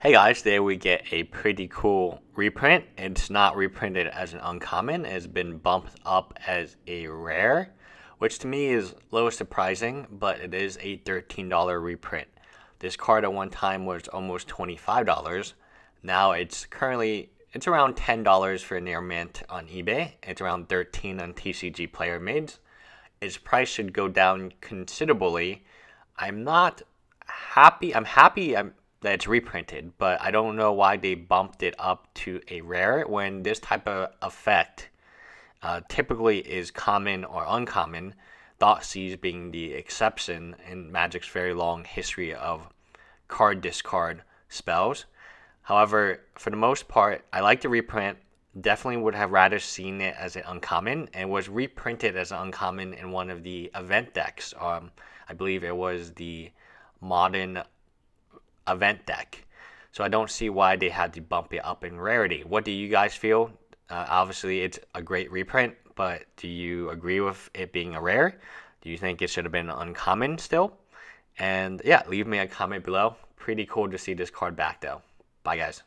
Hey guys, there we get a pretty cool reprint. It's not reprinted as an uncommon, it's been bumped up as a rare, which to me is a little surprising, but it is a $13 reprint. This card at one time was almost $25. Now it's currently it's around $10 for near mint on eBay. It's around 13 on TCG Player Mids. Its price should go down considerably. I'm not happy. I'm happy I'm, that it's reprinted, but I don't know why they bumped it up to a rare when this type of effect uh, typically is common or uncommon. Thoughtseize being the exception in Magic's very long history of card discard spells. However, for the most part, I like the reprint. Definitely would have rather seen it as an uncommon and was reprinted as an uncommon in one of the event decks. Um, I believe it was the modern event deck. So I don't see why they had to bump it up in rarity. What do you guys feel? Uh, obviously, it's a great reprint, but do you agree with it being a rare? Do you think it should have been uncommon still? And yeah, leave me a comment below. Pretty cool to see this card back though. Bye guys.